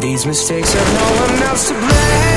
These mistakes have no one else to blame.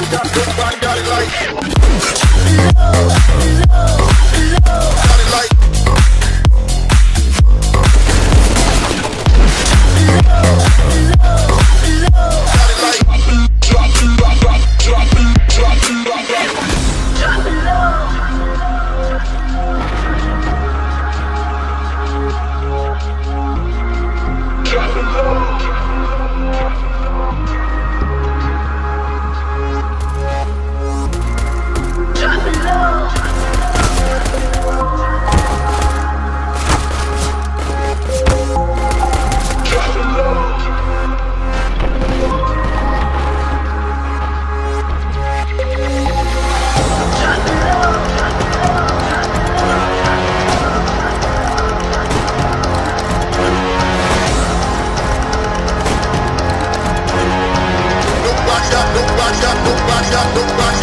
man got, this man got it like. got nobody